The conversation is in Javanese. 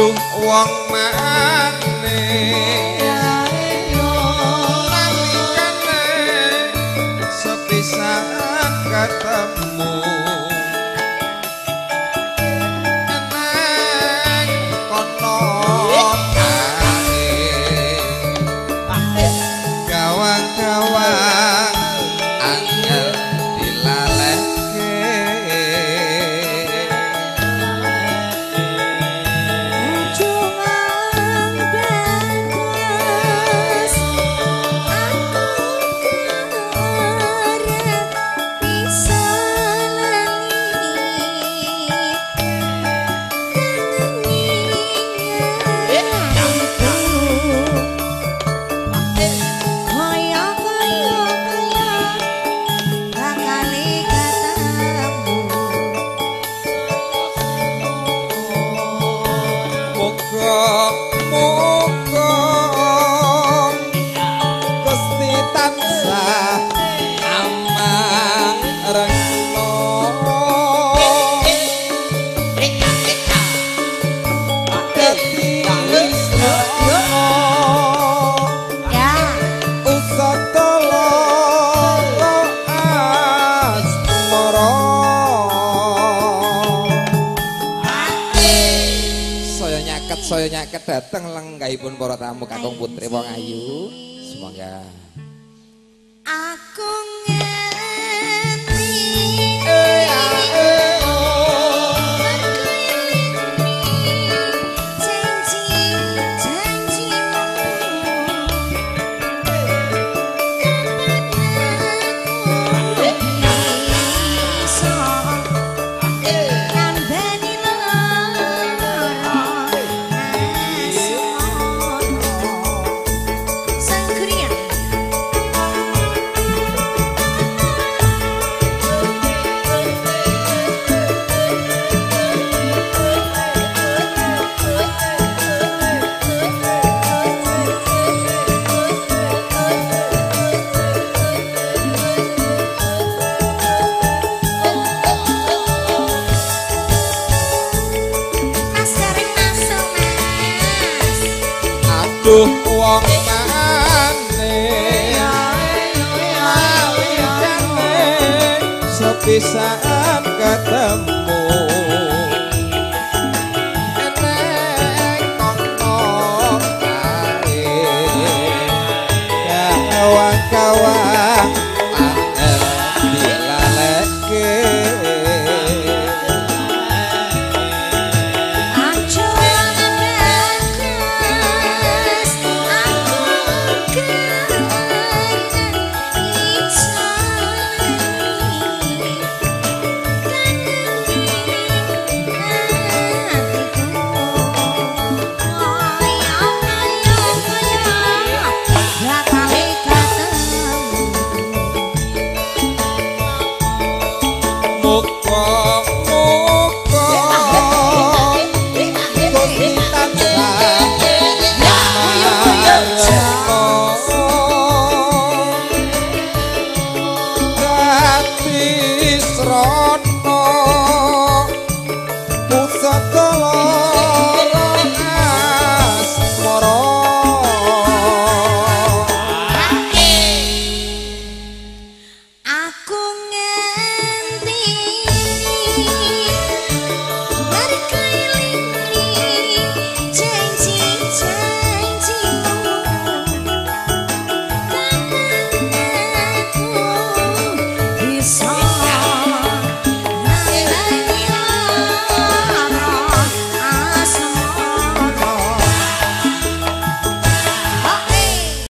aduh wong maneh Oh. Saya nyaket dateng lenggahipun para tamu kakung putri wong ayu. Semoga wong maneh nalikane sepisan ketemu só coloca